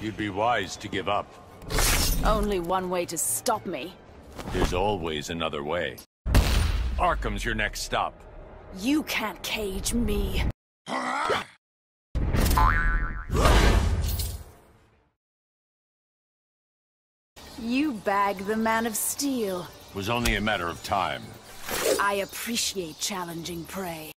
You'd be wise to give up. Only one way to stop me. There's always another way. Arkham's your next stop. You can't cage me. You bag the Man of Steel. Was only a matter of time. I appreciate challenging prey.